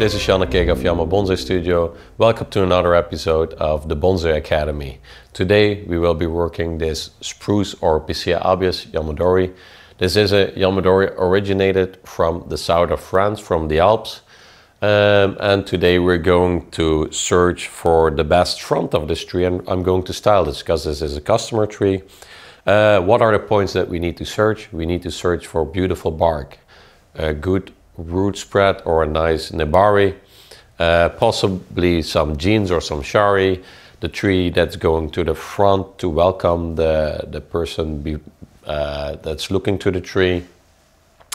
this is Yannick Kiggen of Yama Bonsai Studio. Welcome to another episode of the Bonsai Academy. Today we will be working this spruce or Picea abies Yamadori. This is a Yamadori originated from the south of France, from the Alps. Um, and today we're going to search for the best front of this tree and I'm going to style this because this is a customer tree. Uh, what are the points that we need to search? We need to search for beautiful bark, good root spread or a nice nebari, uh, possibly some jins or some shari, the tree that's going to the front to welcome the, the person be, uh, that's looking to the tree,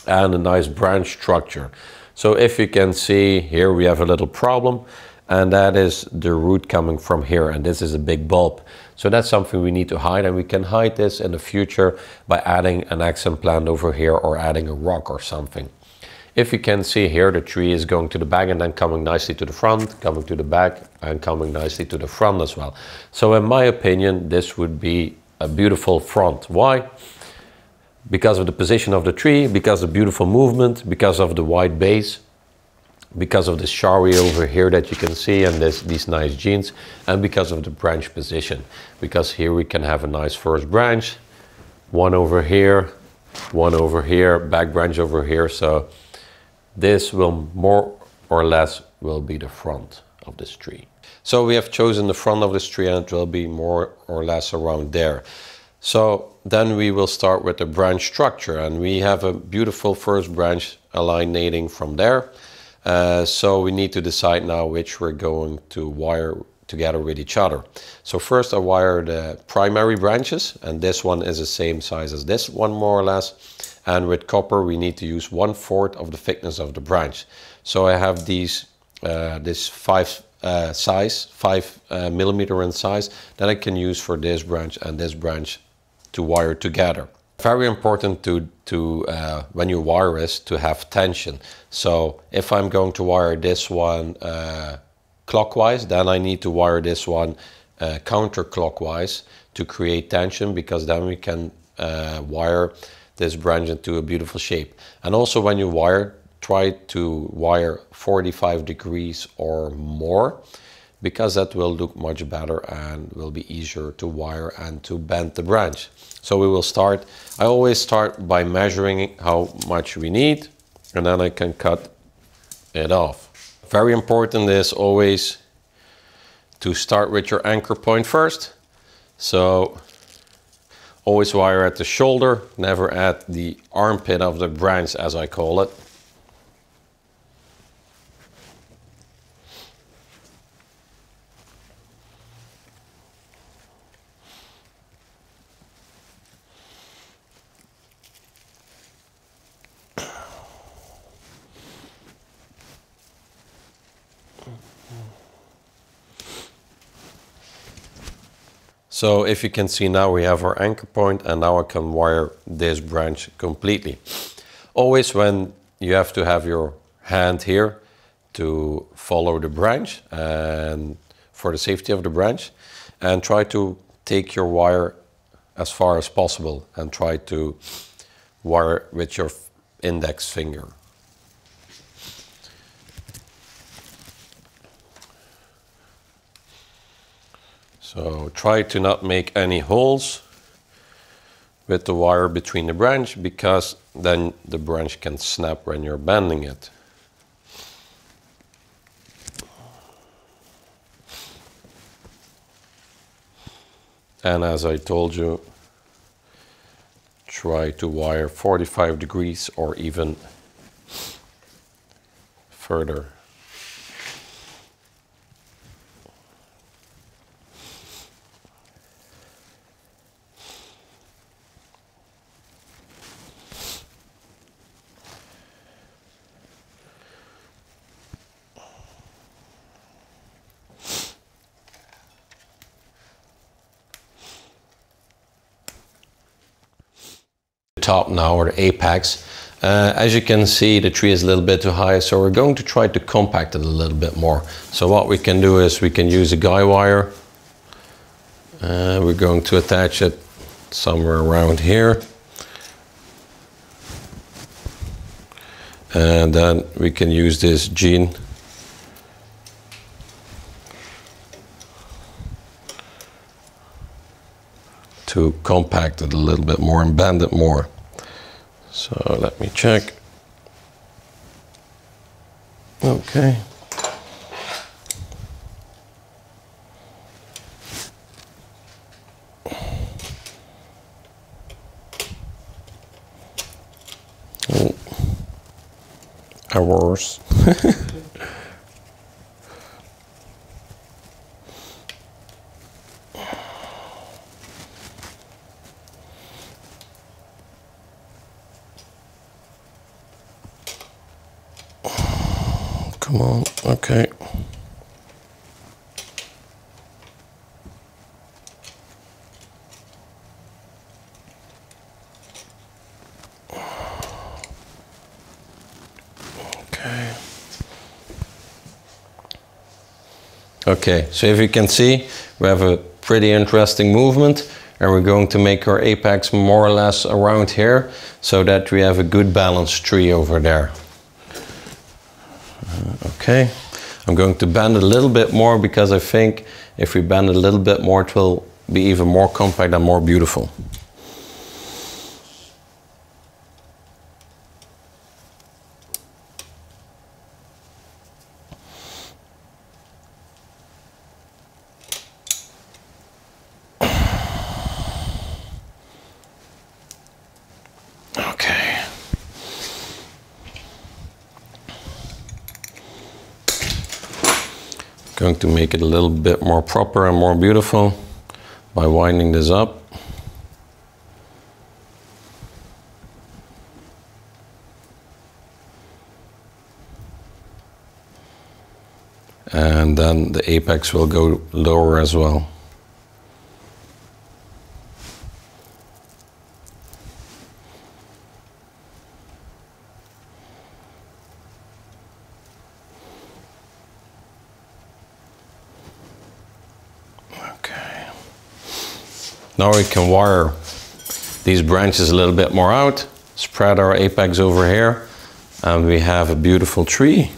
and a nice branch structure. So if you can see here we have a little problem and that is the root coming from here and this is a big bulb. So that's something we need to hide and we can hide this in the future by adding an accent plant over here or adding a rock or something. If you can see here, the tree is going to the back and then coming nicely to the front, coming to the back and coming nicely to the front as well. So in my opinion, this would be a beautiful front. Why? because of the position of the tree, because of the beautiful movement, because of the wide base, because of the shari over here that you can see and this, these nice jins, and because of the branch position. Because here we can have a nice first branch, one over here, one over here, back branch over here. So this will more or less will be the front of this tree. So we have chosen the front of this tree and it will be more or less around there. So then we will start with the branch structure and we have a beautiful first branch alienating from there. Uh, so we need to decide now which we're going to wire together with each other. So first I wire the primary branches and this one is the same size as this one more or less. And with copper we need to use one fourth of the thickness of the branch. So I have these, uh, this five uh, size, five uh, millimeter in size that I can use for this branch and this branch to wire together. Very important to, to uh, when you wire is to have tension. So if I'm going to wire this one uh, clockwise, then I need to wire this one uh, counterclockwise to create tension because then we can wire this branch into a beautiful shape. And also when you wire, try to wire 45 degrees or more because that will look much better and will be easier to wire and to bend the branch. So we will start, I always start by measuring how much we need and then I can cut it off. Very important is always to start with your anchor point first. So always wire at the shoulder, never at the armpit of the branch as I call it. So if you can see now we have our anchor point and now I can wire this branch completely. Always when you have to have your hand here to follow the branch and for the safety of the branch and try to take your wire as far as possible and try to wire with your index finger. So try to not make any holes with the wire between the branch because then the branch can snap when you're bending it. And as I told you, try to wire 45 degrees or even further. top now, or the apex. Uh, as you can see, the tree is a little bit too high, so we're going to try to compact it a little bit more. So what we can do is we can use a guy wire. Uh, we're going to attach it somewhere around here. And then we can use this jin. to compact it a little bit more and bend it more. So let me check. Okay. Oh. Errors. Come on, okay. Okay. Okay, so if you can see, we have a pretty interesting movement and we're going to make our apex more or less around here so that we have a good balanced tree over there. Uh, okay, I'm going to bend it a little bit more because I think if we bend it a little bit more it will be even more compact and more beautiful. Going to make it a little bit more proper and more beautiful by winding this up. And then the apex will go lower as well. Now we can wire these branches a little bit more out, spread our apex over here, and we have a beautiful tree.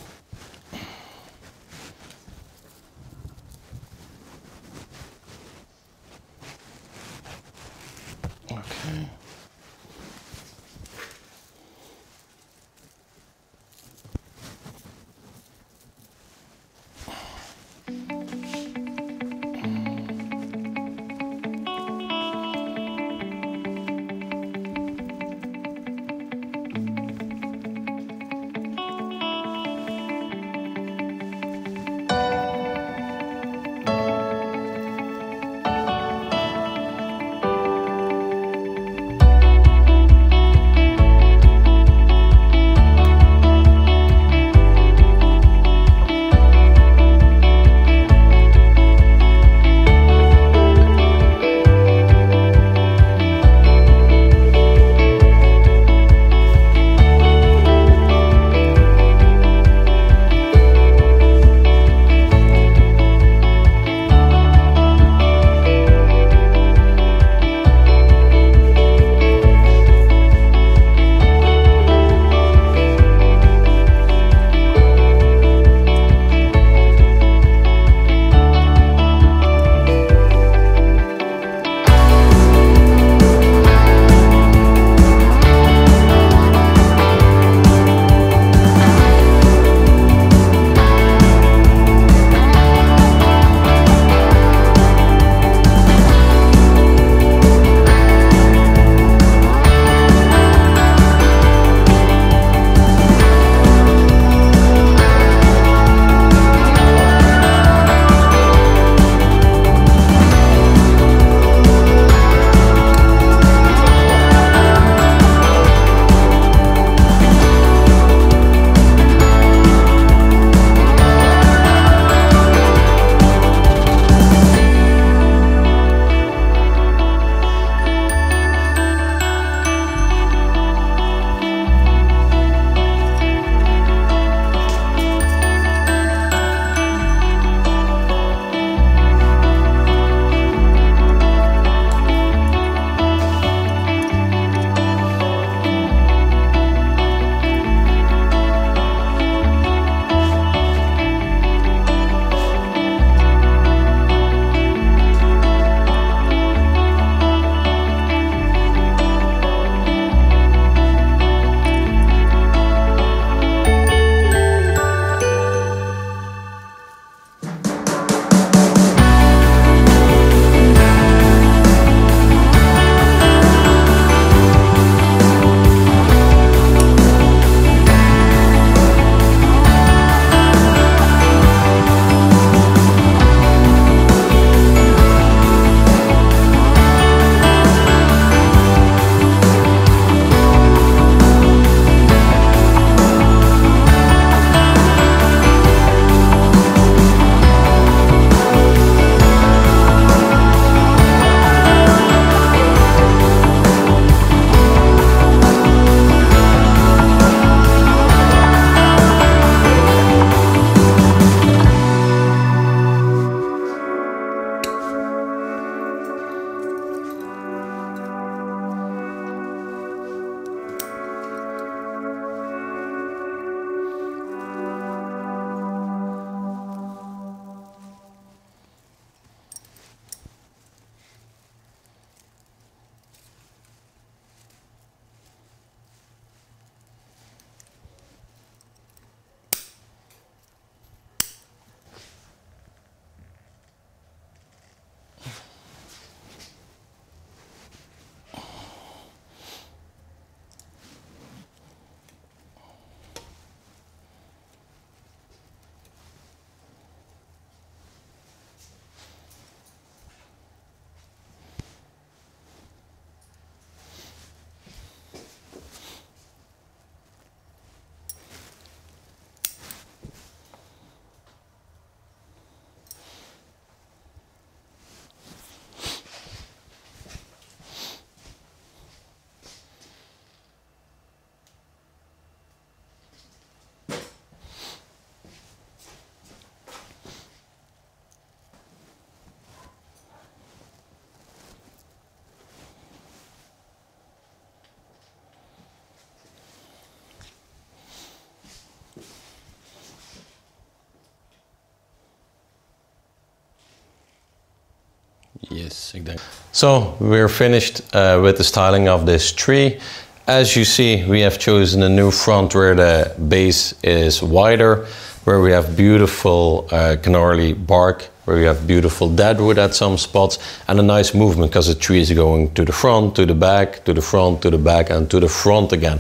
Yes, exactly. So we're finished uh, with the styling of this tree. As you see, we have chosen a new front where the base is wider, where we have beautiful uh, gnarly bark, where we have beautiful deadwood at some spots, and a nice movement because the tree is going to the front, to the back, to the front, to the back, and to the front again.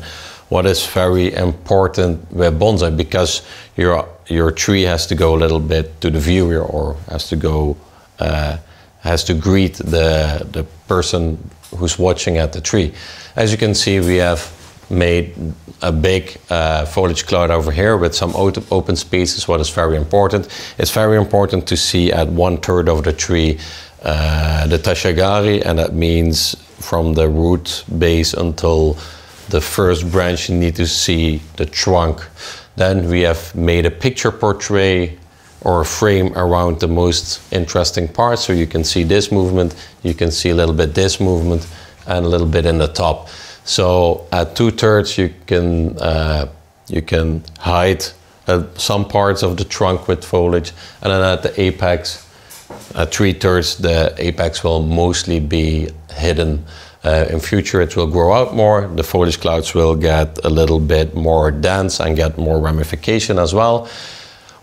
What is very important with bonsai because your your tree has to go a little bit to the viewer or has to go uh, has to greet the, the person who's watching at the tree. As you can see, we have made a big uh, foliage cloud over here with some open spaces, what is very important. It's very important to see at one third of the tree uh, the tachiagari, and that means from the root base until the first branch, you need to see the trunk. Then we have made a picture portrait or a frame around the most interesting parts. So you can see this movement, you can see a little bit this movement, and a little bit in the top. So at two thirds, you can uh, you can hide uh, some parts of the trunk with foliage, and then at the apex, at three thirds, the apex will mostly be hidden. Uh, in future, it will grow out more. The foliage clouds will get a little bit more dense and get more ramification as well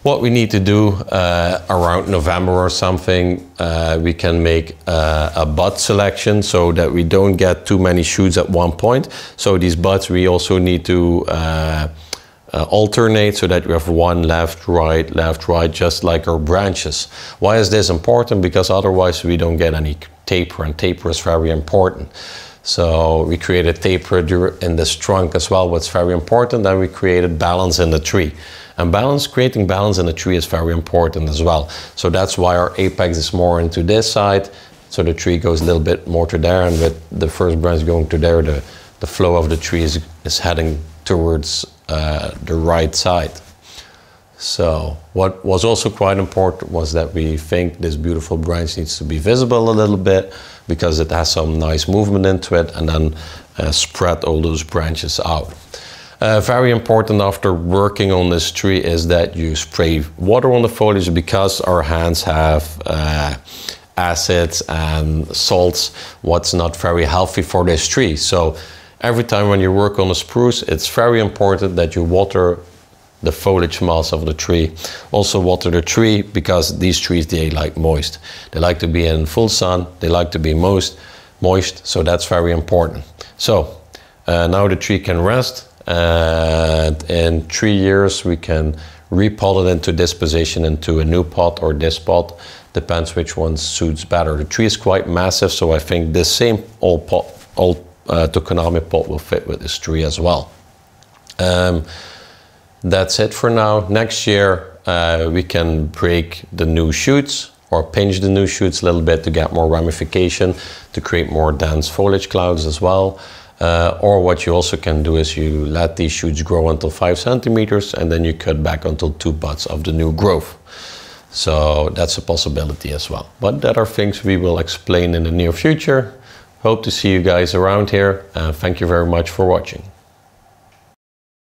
what we need to do uh, around November or something, uh, we can make uh, a bud selection so that we don't get too many shoots at one point. So these buds we also need to uh, uh, alternate so that we have one left, right, left, right, just like our branches. Why is this important? Because otherwise we don't get any taper and taper is very important. So we created taper in this trunk as well, what's very important, and we created balance in the tree. And balance, creating balance in a tree is very important as well. So that's why our apex is more into this side. So the tree goes a little bit more to there and with the first branch going to there, the, the flow of the tree is, is heading towards uh, the right side. So what was also quite important was that we think this beautiful branch needs to be visible a little bit because it has some nice movement into it and then uh, spread all those branches out. Uh, very important after working on this tree is that you spray water on the foliage because our hands have uh, acids and salts, what's not very healthy for this tree. So every time when you work on a spruce, it's very important that you water the foliage mass of the tree. Also water the tree because these trees, they like moist. They like to be in full sun, they like to be moist, moist so that's very important. So uh, now the tree can rest and in three years we can repot it into this position into a new pot or this pot. Depends which one suits better. The tree is quite massive so i think this same old pot old uh, Tokoname pot will fit with this tree as well. Um, that's it for now. Next year uh, we can break the new shoots or pinch the new shoots a little bit to get more ramification to create more dense foliage clouds as well uh, or what you also can do is you let these shoots grow until five centimeters and then you cut back until two buds of the new growth. So that's a possibility as well. But that are things we will explain in the near future. Hope to see you guys around here. Uh, thank you very much for watching.